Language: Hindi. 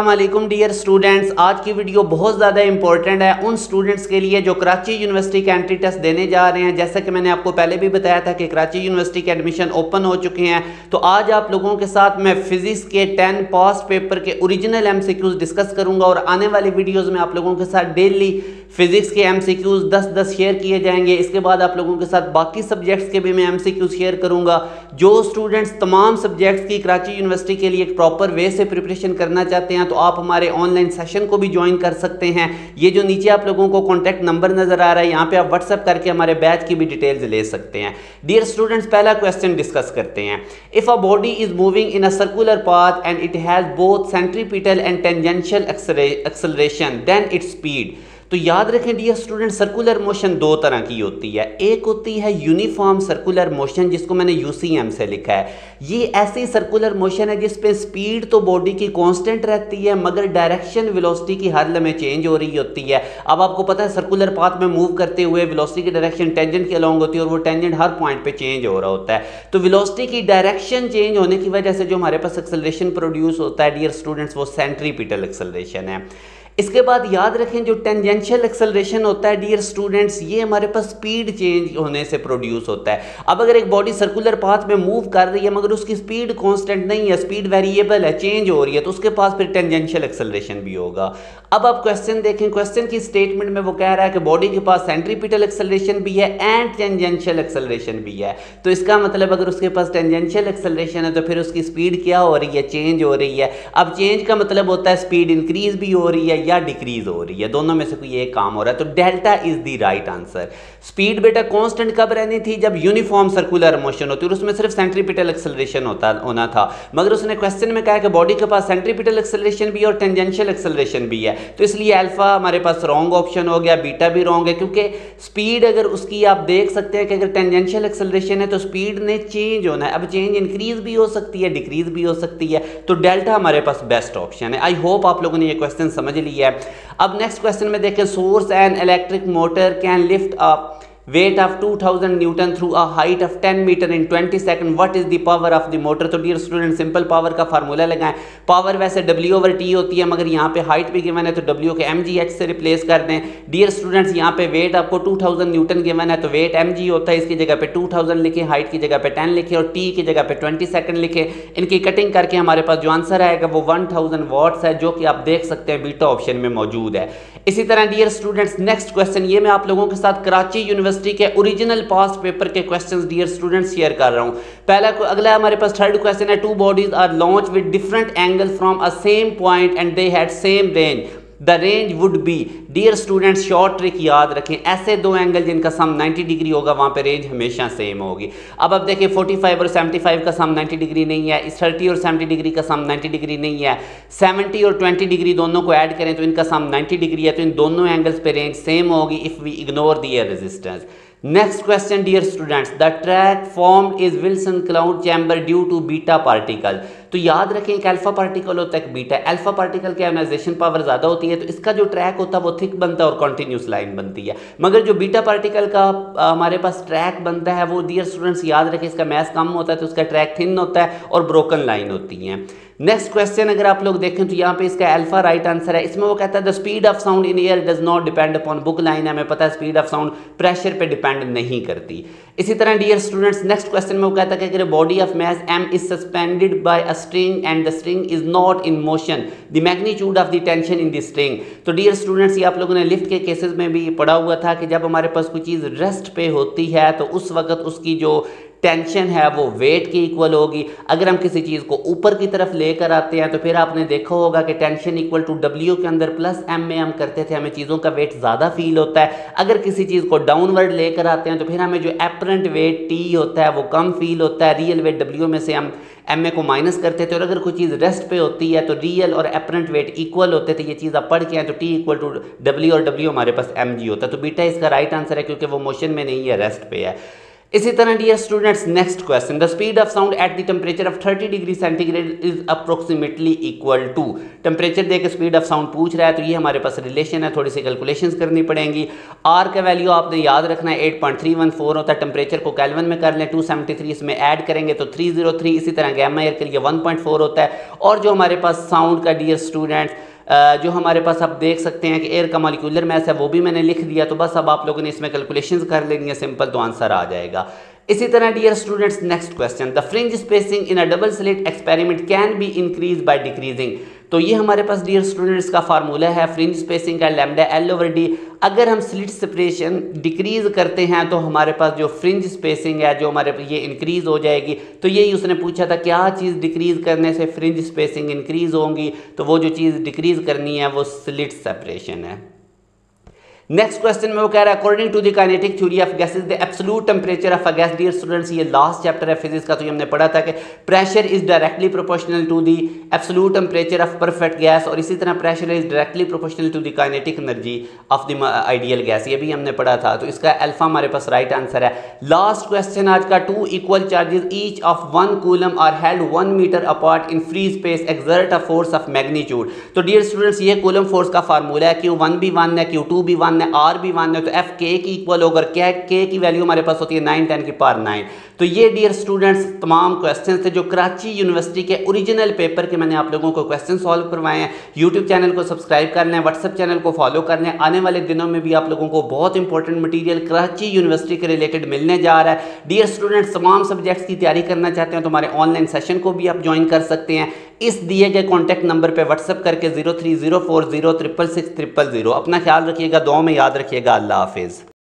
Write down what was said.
वालेकुम डियर स्टूडेंट्स आज की वीडियो बहुत ज़्यादा इंपॉर्टेंट है उन स्टूडेंट्स के लिए जो कराची यूनिवर्सिटी के एंट्री टेस्ट देने जा रहे हैं। जैसा कि मैंने आपको पहले भी बताया था कि कराची यूनिवर्सिटी के एडमिशन ओपन हो चुके हैं। तो आज आप लोगों के साथ मैं फिज़िक्स के टेन पास्ट पेपर के ओरिजिनल एम डिस्कस करूँगा और आने वाली वीडियोज़ में आप लोगों के साथ डेली फिज़िक्स के एम सी क्यूज़ दस दस शेयर किए जाएँगे। इसके बाद आप लोगों के साथ बाकी सब्जेक्ट्स के भी मैं एम सी क्यूज़ शेयर करूँगा। जो स्टूडेंट्स तमाम सब्जेक्ट्स की कराची यूनिवर्सिटी के लिए एक प्रॉपर वे से प्रिपरेशन करना चाहते हैं तो आप हमारे ऑनलाइन सेशन को भी ज्वाइन कर सकते हैं। ये जो नीचे आप लोगों को कॉन्टैक्ट नंबर नज़र आ रहा है, यहाँ पर आप व्हाट्सअप करके हमारे बैच की भी डिटेल्स ले सकते हैं। डियर स्टूडेंट्स पहला क्वेश्चन डिस्कस करते हैं। If a body is moving in a circular path and it has both centripetal and tangential acceleration then its speed तो याद रखें डियर स्टूडेंट सर्कुलर मोशन दो तरह की होती है। एक होती है यूनिफॉर्म सर्कुलर मोशन जिसको मैंने यूसीएम से लिखा है। ये ऐसी सर्कुलर मोशन है जिसपे स्पीड तो बॉडी की कांस्टेंट रहती है, मगर डायरेक्शन वेलोसिटी की हर लम्हे चेंज हो रही होती है। अब आपको पता है सर्कुलर पाथ में मूव करते हुए वेलोसिटी की डायरेक्शन टेंजेंट के अलॉन्ग होती है और वो टेंजेंट हर पॉइंट पे चेंज हो रहा होता है। तो वेलोसिटी की डायरेक्शन चेंज होने की वजह से जो हमारे पास एक्सलरेशन प्रोड्यूस होता है डियर स्टूडेंट्स वो सेंट्रीपिटल एक्सलरेशन है। इसके बाद याद रखें जो टेंजेंशियल एक्सेलरेशन होता है डियर स्टूडेंट्स ये हमारे पास स्पीड चेंज होने से प्रोड्यूस होता है। अब अगर एक बॉडी सर्कुलर पाथ में मूव कर रही है, मगर उसकी स्पीड कांस्टेंट नहीं है स्पीड वेरिएबल है चेंज हो रही है तो उसके पास फिर टेंजेंशियल एक्सेलरेशन भी होगा। अब आप क्वेश्चन देखें क्वेश्चन की स्टेटमेंट में वो कह रहा है कि बॉडी के पास सेंट्रीपिटल एक्सेलरेशन भी है एंड टेंजेंशियल एक्सेलरेशन भी है। तो इसका मतलब अगर उसके पास टेंजेंशियल एक्सेलरेशन है तो फिर उसकी स्पीड क्या हो रही है? चेंज हो रही है। अब चेंज का मतलब होता है स्पीड इंक्रीज भी हो रही है या डिक्रीज हो रही है, दोनों में से कोई एक काम हो रहा है तो delta is the right answer speed बेटा कांस्टेंट कब रहनी थी? जब यूनिफॉर्म सर्कुलर मोशन होती है उसमें सिर्फ़ सेंट्रीपिटल एक्सेलरेशन होता, होना था। मगर उसने क्वेश्चन में कहा कि बॉडी के पास सेंट्रीपिटल एक्सेलरेशन भी और टेंजेंशियल एक्सेलरेशन भी है। तो इसलिए अल्फ़ा हमारे पास रॉन्ग ऑप्शन हो गया बीटा भी रॉन्ग है, क्योंकि स्पीड अगर उसकी आप देख सकते हैं कि अगर टेंजेंशियल एक्सेलरेशन है तो स्पीड ने चेंज होना है। अब चेंज इंक्रीज भी हो सकती है डिक्रीज भी हो सकती है तो डेल्टा हमारे पास बेस्ट ऑप्शन है। आई होप आप लोगों ने ये क्वेश्चन समझ लिया। है। अब नेक्स्ट क्वेश्चन में देखें source and electric motor can lift up weight of 2000 newton through a height of 10 meter in 20 second what is the power of the motor? तो डियर स्टूडेंट सिंपल पावर का फार्मूला लगाएँ. पावर वैसे W ओवर टी होती है, मगर यहाँ पे हाइट भी गिवन है तो W के एमजीएच से रिप्लेस कर दें. डियर स्टूडेंट्स यहाँ पे वेट आपको 2000 न्यूटन गिवन है तो वेट एम होता है, इसकी जगह पे 2000 लिखे हाइट की जगह पे 10 लिखे, और टी की जगह पे 20 सेकंड लिखे. इनकी कटिंग करके हमारे पास जो आंसर आएगा, वो 1000 वॉट्स है, जो कि आप देख सकते हैं बीटा ऑप्शन में मौजूद है. इसी तरह डियर स्टूडेंट्स नेक्स्ट क्वेश्चन ये मैं आप लोगों के साथ कराची यूनिवर्सिटी यूनिवर्सिटी के ओरिजिनल पास्ट पेपर के क्वेश्चन डियर स्टूडेंट्स शेयर कर रहा हूँ। पहला अगला हमारे पास थर्ड क्वेश्चन है। Two bodies are launch with different angle from a same point and they had same range the range would be dear students short trick याद रखें। ऐसे दो एंगल जिनका सम 90 डिग्री होगा वहाँ पे रेंज हमेशा सेम होगी। अब अब देखिए 45 और 75 का सम 90 डिग्री नहीं है इस 30 और 70 डिग्री का सम 90 डिग्री नहीं है। 70 और 20 डिग्री दोनों को ऐड करें तो इनका सम 90 डिग्री है तो इन दोनों एंगल्स पे रेंज सेम होगी if we ignore the resistance Next question dear students, the track formed is Wilson cloud chamber due to beta particle. तो याद रखें एक अल्फ़ा पार्टिकल होता है एक बीटा अल्फ़ा पार्टिकल की आयोनाइजेशन पावर ज़्यादा होती है तो इसका जो ट्रैक होता है वो थिक बनता है और कॉन्टिन्यूस लाइन बनती है। मगर जो बीटा पार्टिकल का हमारे पास ट्रैक बनता है वो डियर स्टूडेंट्स याद रखें इसका मैथ कम होता है तो उसका ट्रैक थिन होता है और ब्रोकन लाइन होती है। नेक्स्ट क्वेश्चन अगर आप लोग देखें तो यहाँ पे इसका अल्फ़ा राइट आंसर है। इसमें वो कहता है the speed of sound in air does not depend upon book line है हमें पता है स्पीड ऑफ़ साउंड प्रेशर पे डिपेंड नहीं करती। इसी तरह डियर स्टूडेंट्स नेक्स्ट क्वेश्चन में वो कहता है कि body of mass M is suspended by a string and the string is not in motion the magnitude of the tension in the string तो डियर स्टूडेंट्स ये आप लोगों ने लिफ्ट के केसेस में भी पढ़ा हुआ था कि जब हमारे पास कोई चीज़ रेस्ट पे होती है तो उस वक्त उसकी जो टेंशन है, वो वेट के इक्वल होगी। अगर हम किसी चीज़ को ऊपर की तरफ़ लेकर आते हैं तो फिर आपने देखा होगा कि टेंशन इक्वल टू डब्ल्यू के अंदर प्लस एम में हम करते थे, हमें चीज़ों का वेट ज़्यादा फील होता है। अगर किसी चीज़ को डाउनवर्ड लेकर आते हैं तो फिर हमें जो एपरेंट वेट टी होता है, वो कम फील होता है। रियल वेट डब्ल्यू में से हम एम ए को माइनस करते थे, और अगर कोई चीज़ रेस्ट पे होती है तो रियल और एपरेंट वेट इक्वल होते थे। ये चीज़ आप पढ़ के हैं तो टी इक्वल टू डब्ल्यू और डब्ल्यू हमारे पास एम जी होता है। तो बीटा इसका राइट आंसर है, क्योंकि वो मोशन में नहीं है रेस्ट पे है। इसी तरह dear students next question the speed of sound at the temperature of 30 degree centigrade is approximately equal to temperature देकर स्पीड ऑफ़ साउंड पूछ रहा है तो ये हमारे पास रिलेशन है, थोड़ी सी कैलकुलेशन करनी पड़ेंगी। आर का वैल्यू आपने याद रखना है eight point three one four होता है टेम्परेचर को कैलवन में कर लें टू सेवेंटी थ्री इसमें ऐड करेंगे तो थ्री ज़ीरो थ्री इसी तरह गैमा एयर के लिए वन पॉइंट फोर होता है। और जो हमारे पास साउंड का डियर स्टूडेंट्स जो हमारे पास आप देख सकते हैं कि एयर का मालिकुलर मैस है, वो भी मैंने लिख दिया तो बस अब आप लोगों ने इसमें कैलकुलेशन कर लेनी है सिंपल तो आंसर आ जाएगा। इसी तरह dear students next question the fringe spacing in a double slit experiment can be increase by decreasing तो ये हमारे पास डियर स्टूडेंट्स का फार्मूला है फ्रिंज स्पेसिंग का लेमडा एल ओवर डी अगर हम स्लिट सेपरेशन डिक्रीज करते हैं तो हमारे पास जो फ्रिंज स्पेसिंग है, जो हमारे ये इंक्रीज हो जाएगी। तो यही उसने पूछा था, क्या चीज़ डिक्रीज करने से फ्रिंज स्पेसिंग इंक्रीज होंगी? तो वो जो चीज़ डिक्रीज करनी है, वो स्लिट सेपरेशन है। नेक्स्ट क्वेश्चन में वो कह रहा है according to the kinetic theory of gases the absolute temperature of a gas dear students ये लास्ट चैप्टर है फिजिक्स का तो ये हमने पढ़ा था कि pressure is directly proportional to the absolute temperature of perfect gas और इसी तरह pressure is directly proportional to the kinetic energy of the ideal gas ये भी हमने पढ़ा था। तो इसका अल्फ़ा हमारे पास राइट आंसर है। लास्ट क्वेश्चन आज का two equal charges each of one coulomb are held one metre apart in free space exert a force of magnitude तो डियर स्टूडेंट्स ये कूलम फोर्स का फार्मूला है क्यू वन भी वन है क्यू टू भी वन है आर भी वन है तो एफ़ के की इक्वल होकर क्या है के की वैल्यू हमारे पास होती है नाइन टेन की पार नाइन तो ये डियर स्टूडेंट्स तमाम क्वेश्चन थे जो कराची यूनिवर्सिटी के ओरिजिनल पेपर के मैंने आप लोगों को क्वेश्चन सॉल्व करवाए हैं. यूट्यूब चैनल को सब्सक्राइब कर लें व्हाट्सअप चैनल को फॉलो कर लें. आने वाले दिनों में भी आप लोगों को बहुत इंपॉर्टेंट मटीरियल कराची यूनिवर्सिटी के रिलेटेड मिलने जा रहा है. डियर स्टूडेंट्स तमाम सब्जेक्ट्स की तैयारी करना चाहते हैं तो हमारे ऑनलाइन सेशन को भी आप ज्वाइन कर सकते हैं. इस दिए गए कॉन्टैक्ट नंबर पर व्हाट्सअप करके zero three zero four zero triple six triple zero अपना ख्याल रखिएगा दो में याद रखिएगा। अल्लाह हाफिज़।